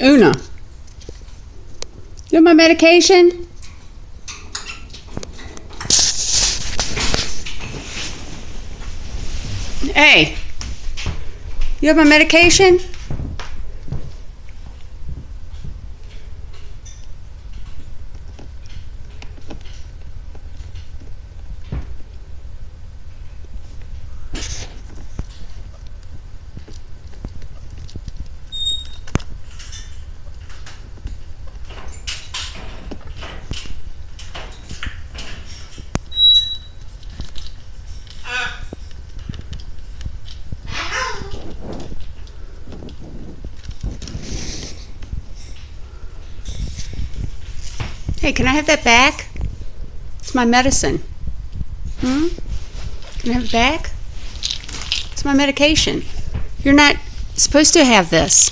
Una. You have my medication? Hey. You have my medication? Hey, can I have that back? It's my medicine. Hmm? Can I have it back? It's my medication. You're not supposed to have this.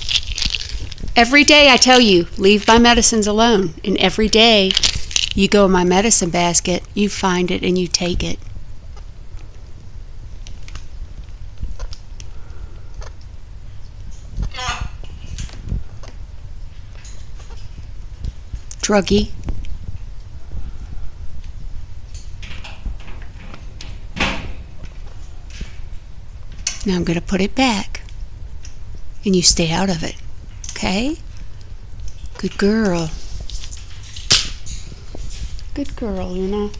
Every day I tell you, leave my medicines alone. And every day you go in my medicine basket, you find it and you take it. Druggy. Now I'm going to put it back. And you stay out of it. Okay? Good girl. Good girl, Una.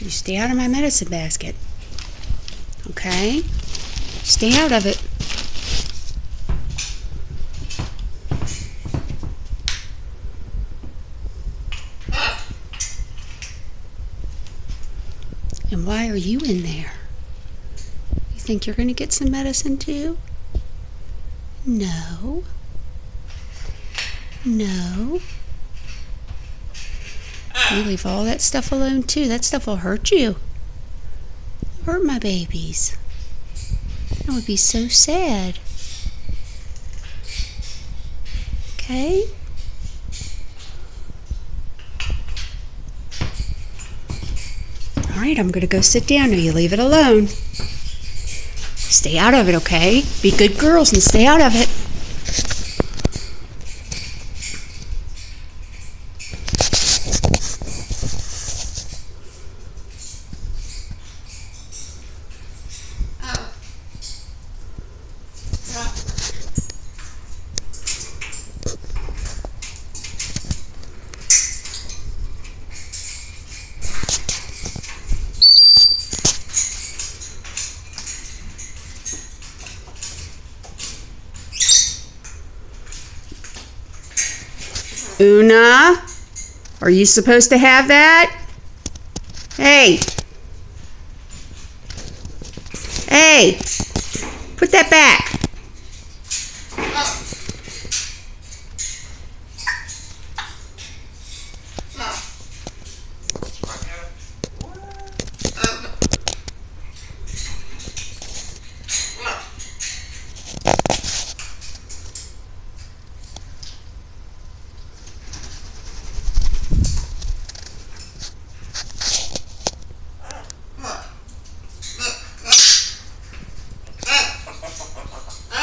You stay out of my medicine basket. Okay? Stay out of it. Why are you in there? You think you're going to get some medicine too? No. No. You leave all that stuff alone too. That stuff will hurt you. Hurt my babies. That would be so sad. Okay? All right, I'm going to go sit down. Now you leave it alone. Stay out of it, okay? Be good girls and stay out of it. Una, are you supposed to have that? Hey. Hey. Put that back.